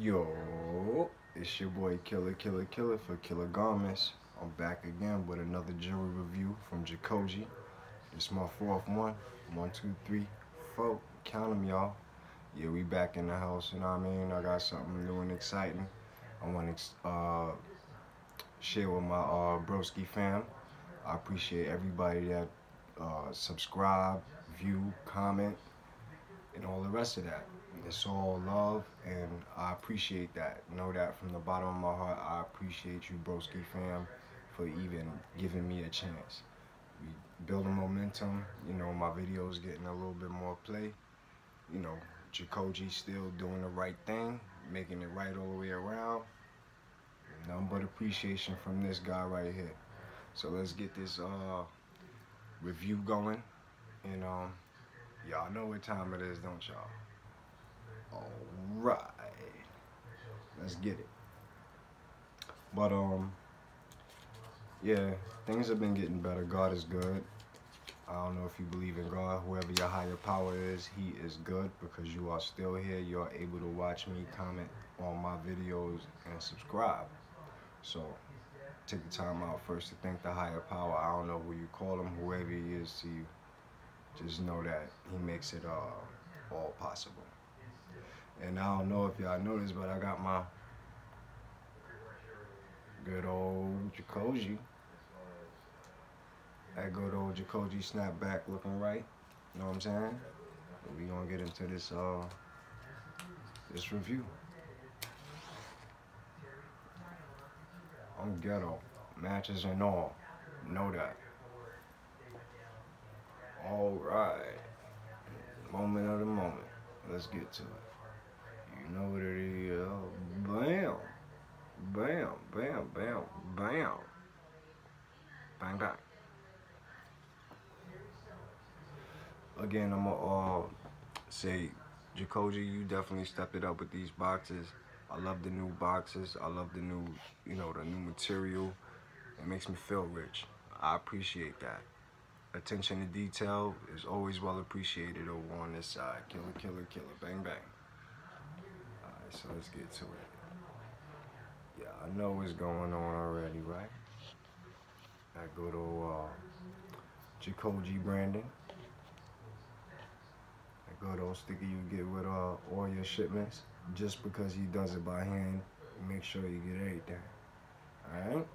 Yo, it's your boy Killa Killa Killa for Killa Garments. I'm back again with another jewelry review from Jacoje. It's my fourth one. One, two, three, four. Count them, y'all. Yeah, we back in the house, you know what I mean? I got something new and exciting. I want to uh, share with my uh, broski fam. I appreciate everybody that uh, subscribe, view, comment, and all the rest of that. It's all love, and I appreciate that. Know that from the bottom of my heart, I appreciate you, broski fam, for even giving me a chance. We building momentum. You know, my videos getting a little bit more play. You know, Jacoje still doing the right thing, making it right all the way around. Nothing but appreciation from this guy right here. So let's get this uh, review going. And um, y'all know what time it is, don't y'all? Alright. Let's get it. But um yeah, things have been getting better. God is good. I don't know if you believe in God, whoever your higher power is, he is good because you are still here. You're able to watch me, comment on my videos, and subscribe. So take the time out first to thank the higher power. I don't know who you call him, whoever he is to you. Just know that he makes it uh, all possible. And I don't know if y'all noticed, but I got my good old Jacoje. That good old Jacoje snapback looking right. You know what I'm saying? But we gonna get into this uh this review. I'm ghetto. Matches and all. Know that. Alright. Moment of the moment. Let's get to it. Know what it is. Bam. Bam. Bam. Bam. Bam. Bang bang. Again, I'm gonna uh, say, Jacoje, you definitely stepped it up with these boxes. I love the new boxes. I love the new, you know, the new material. It makes me feel rich. I appreciate that. Attention to detail is always well appreciated over on this side. Killer, killer, killer, bang, bang. So let's get to it. Yeah, I know what's going on already, right? That good old uh, Jacoje Braden. That good old sticker you get with uh, all your shipments. Just because he does it by hand, make sure you get everything. Alright?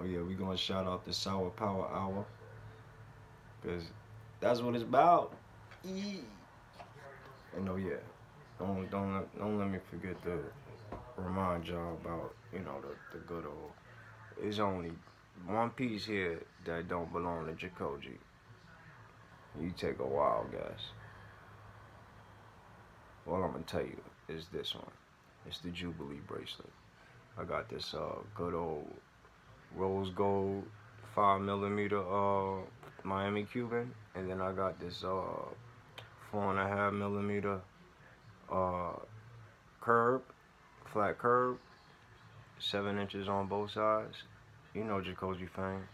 Oh yeah, we gonna shout out the Sour Power Hour. Cause that's what it's about. And oh yeah, don't don't let, don't let me forget to remind y'all about you know the the good old. It's only one piece here that don't belong to Jacoje. You take a while, guys. All I'm gonna tell you is this one. It's the Jubilee bracelet. I got this uh good old rose gold five millimeter uh Miami Cuban and then I got this uh four and a half millimeter uh curb flat curb seven inches on both sides. You know Jacoje fame.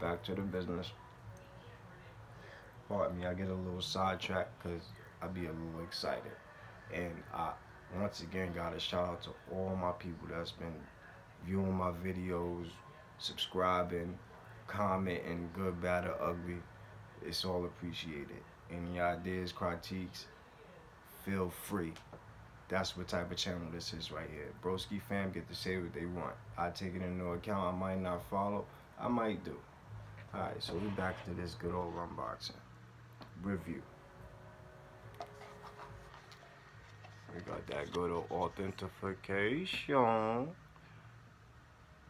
Back to the business. Pardon me I get a little sidetracked because I be a little excited. And I once again got a shout out to all my people that's been viewing my videos, subscribing, commenting, good, bad, or ugly. It's all appreciated. Any ideas, critiques, feel free. That's what type of channel this is right here. Broski fam get to say what they want. I take it into account. I might not follow. I might do. Alright, so we back to this good old unboxing. Review. We got that good old authentication.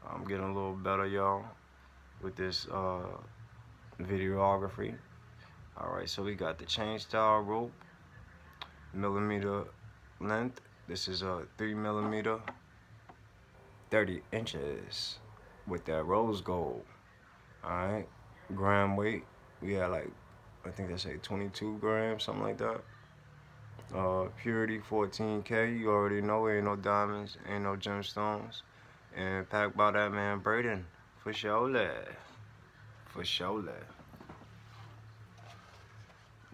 I'm getting a little better, y'all, with this uh, videography. All right, so we got the chain style rope, millimeter length. This is a three millimeter, 30 inches with that rose gold. All right, gram weight. We had like, I think they say 22 grams, something like that. Uh, purity 14K, you already know, ain't no diamonds, ain't no gemstones. And packed by that man Braden. For sure. For sure.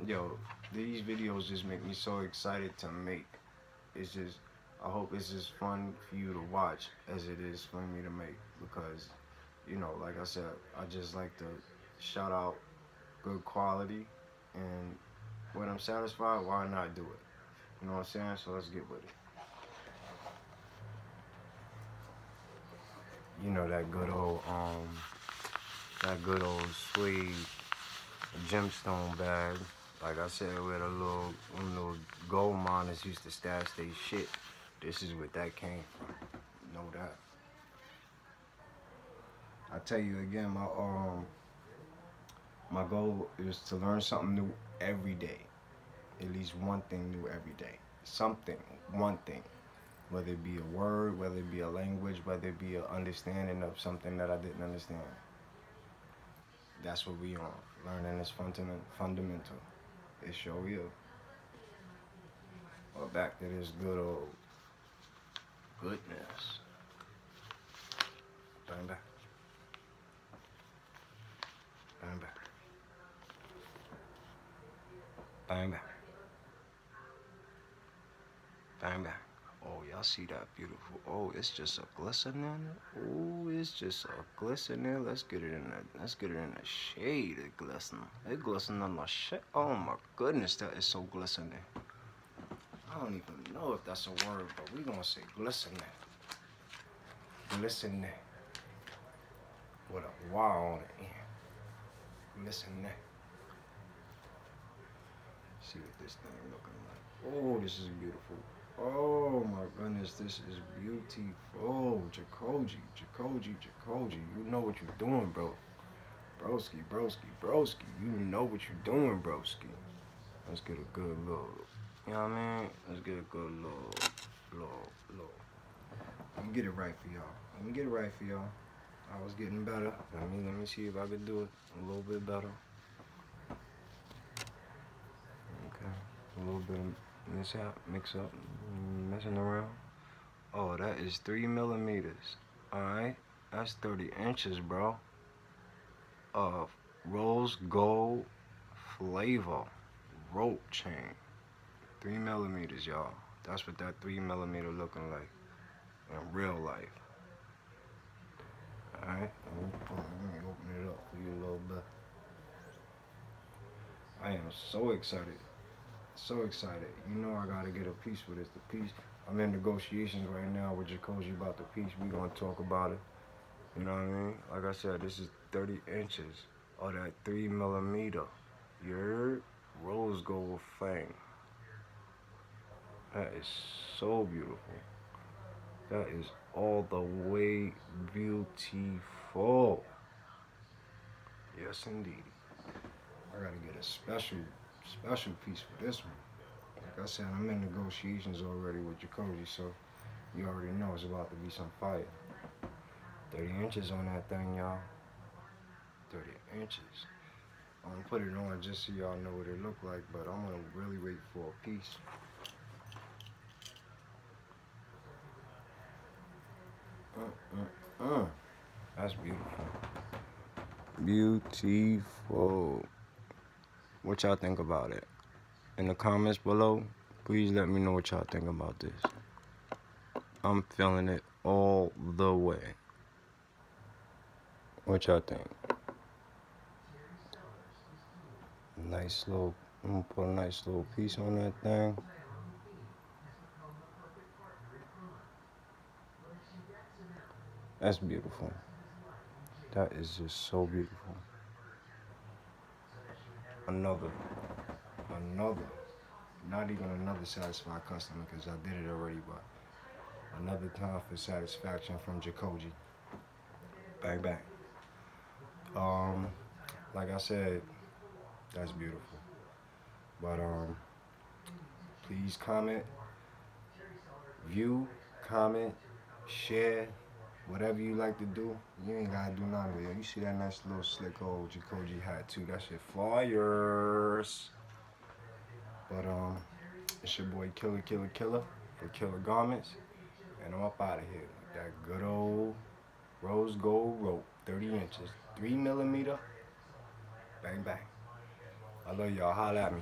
Yo, these videos just make me so excited to make. It's just, I hope it's as fun for you to watch as it is for me to make because, you know, like I said, I just like to shout out good quality and when I'm satisfied, why not do it? You know what I'm saying? So let's get with it. You know that good old um that good old suede gemstone bag. Like I said, where the little them little gold miners used to stash their shit. This is what that came from. Know that. I tell you again, my um my goal is to learn something new every day. At least one thing new every day. Something, one thing. Whether it be a word, whether it be a language, whether it be an understanding of something that I didn't understand. That's what we on. Learning is fundamental. It sure is. Well, back to this good old goodness. Bang back. Bang back. Bang back. Bang back. Oh, y'all see that beautiful. Oh, it's just a glistening. Oh, it's just a glistening. Let's get it in the let's get it in the shade of glistening. It glistening on my shit. Oh my goodness, that is so glistening. I don't even know if that's a word, but we gonna say glistening. Glistening. With a Y on it. Glistening. See what this thing looking like. Oh, this is beautiful. Oh my goodness, this is beautiful. Jacoje, Jacoje, Jacoje. You know what you're doing, bro. Broski, broski, broski. You know what you're doing, broski. Let's get a good look. You know what I mean? Let's get a good look. Look, look. Let me get it right for y'all. Let me get it right for y'all. I was getting better. Let me let me see if I can do it a little bit better. Okay. A little bit of mishap, mix up messing around. Oh, that is three millimeters. Alright, that's 30 inches, bro. Of rose gold flavor rope chain. Three millimeters, y'all. That's what that three millimeter looking like in real life. Alright, let me open it up for you a little bit. I am so excited so excited. You know I gotta get a piece for this. The piece I'm in negotiations right now with Jacoje about the piece. We gonna talk about it. You know what I mean? Like I said, this is 30 inches of that three millimeter. Your rose gold fang. That is so beautiful. That is all the way beautiful. Yes, indeed. I gotta get a special special piece for this one. Like I said, I'm in negotiations already with Jacoje, so you already know it's about to be some fire. 30 inches on that thing, y'all. 30 inches. I'm gonna put it on just so y'all know what it look like, but I'm gonna really wait for a piece. Uh, uh, uh. That's beautiful. Beautiful what y'all think about it. In the comments below, please let me know what y'all think about this. I'm feeling it all the way. What y'all think? Nice little, I'm gonna put a nice little piece on that thing. That's beautiful. That is just so beautiful another, another, not even another satisfied customer because I did it already, but another time for satisfaction from Jacoje. Bang, bang. Um, like I said, that's beautiful. But um, please comment, view, comment, share, whatever you like to do, you ain't gotta do none of it. You see that nice little slick old Jacoje hat too. That shit flyers. But um, it's your boy Killa Killa Killa for Killa Garments, and I'm up out of here. That good old rose gold rope, 30 inches, three millimeter Bang, bang. I love y'all. Holla at me.